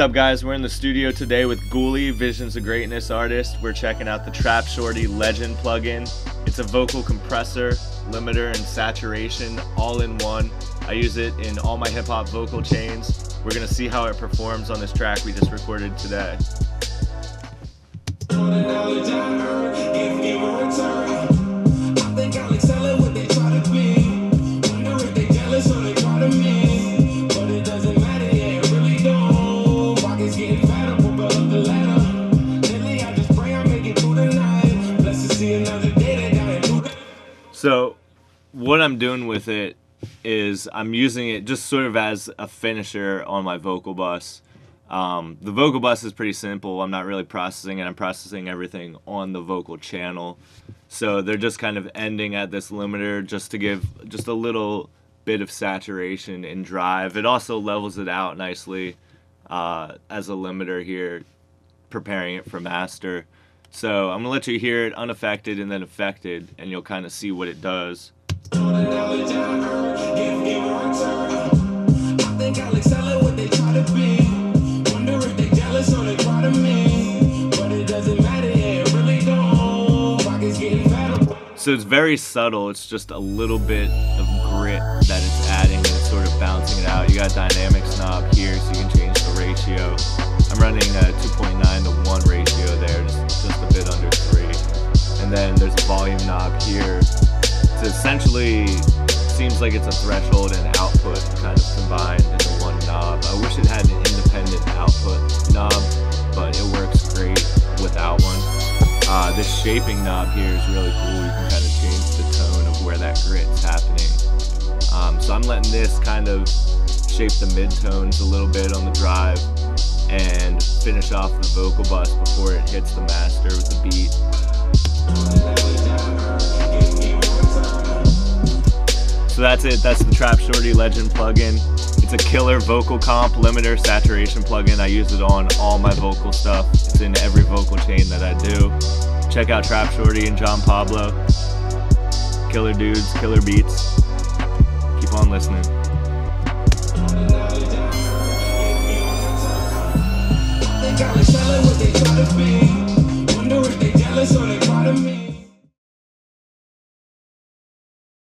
up, guys? We're in the studio today with Goolie, Visions of Greatness artist. We're checking out the Trap Shorty Legend plugin. It's a vocal compressor, limiter, and saturation all in one. I use it in all my hip hop vocal chains. We're gonna see how it performs on this track we just recorded today. So, what I'm doing with it is I'm using it just sort of as a finisher on my vocal bus. Um, the vocal bus is pretty simple. I'm not really processing it. I'm processing everything on the vocal channel. So they're just kind of ending at this limiter just to give just a little bit of saturation and drive. It also levels it out nicely uh, as a limiter here, preparing it for master. So I'm gonna let you hear it unaffected and then affected, and you'll kind of see what it does. So it's very subtle. It's just a little bit of grit that it's adding and sort of bouncing it out. You got dynamics knob here so you can change the ratio. I'm running uh, a 2.9 And then there's a volume knob here. So essentially seems like it's a threshold and output kind of combined into one knob. I wish it had an independent output knob, but it works great without one. Uh, this shaping knob here is really cool. You can kind of change the tone of where that grit's happening. Um, so I'm letting this kind of shape the midtones a little bit on the drive and finish off the vocal bus before it hits the master with the beat. So that's it. That's the Trap Shorty Legend plugin. It's a killer vocal comp limiter saturation plugin. I use it on all my vocal stuff. It's in every vocal chain that I do. Check out Trap Shorty and John Pablo. Killer dudes, killer beats. Keep on listening. Wonder if they jealous or they